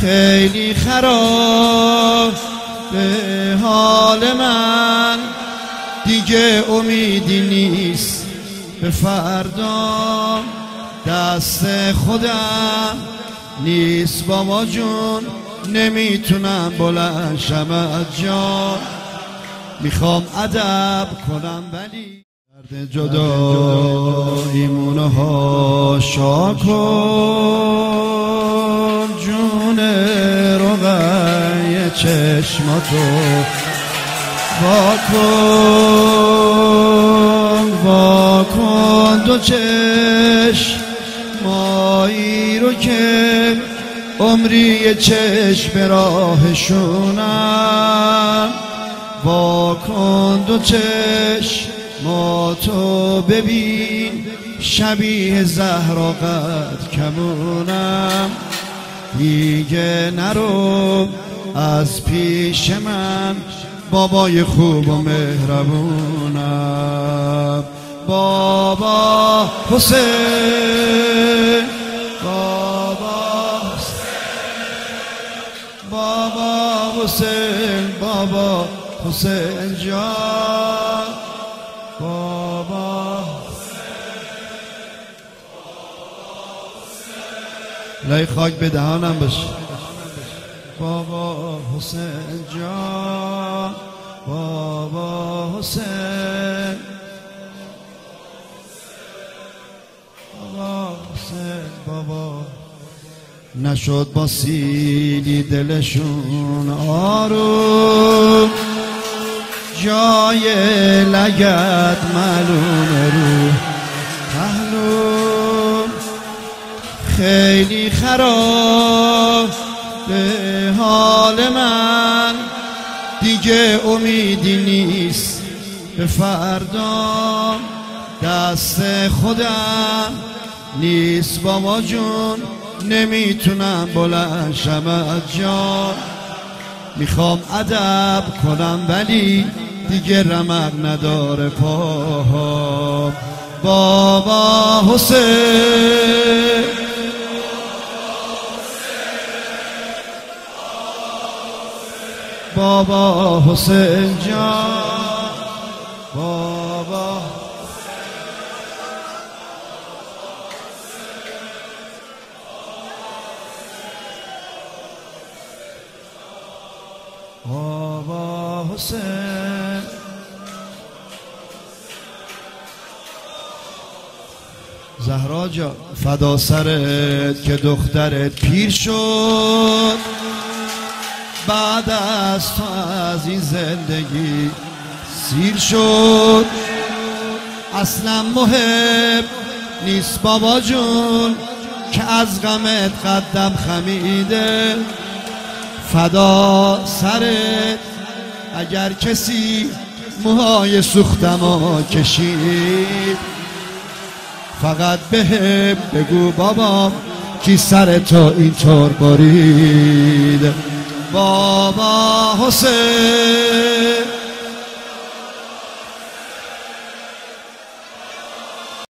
خیلی خراب به حال من. دیگه امیدی نیست به فردا. دست خودم نیست بابا جون. نمی‌تونم بلند شم از می‌خوام ادب کنم ولی درد جدا ایمونه ها کن. جون. روغی چشماتو واکن واکن دو چشم مایی رو که عمری چشم راهشونم. واکن دو چشم ما تو ببین شبیه زهرا قد کمونم. دیگه نرو. از پیش من بابای خوب و مهربونم. بابا حسین. بابا بابا حسین. بابا حسین جان. لای خاک به دهانم باشه بابا حسین جان بابا حسین. بابا حسین بابا. نشد با سیلی دلشون آروم. جای لگت معلوم رو خیلی خراب به حال من. دیگه امیدی نیست به فردا. دست خودم نیست بابا جون. نمی‌تونم بلند از جا می‌خوام ادب کنم ولی دیگه رمق نداره پاها. بابا حسین. بابا حسین جان. بابا. بابا حسین. زهرا جا فدا سرت که دخترت پیر شد. بعد از تو از این زندگی سیر شد. اصلا محب نیست بابا جون که از غمت قدم خمیده. فدا سرت اگر کسی موهای سوختم کشید. فقط به بگو بابا کی سر تو اینطور برید. بابا حسین.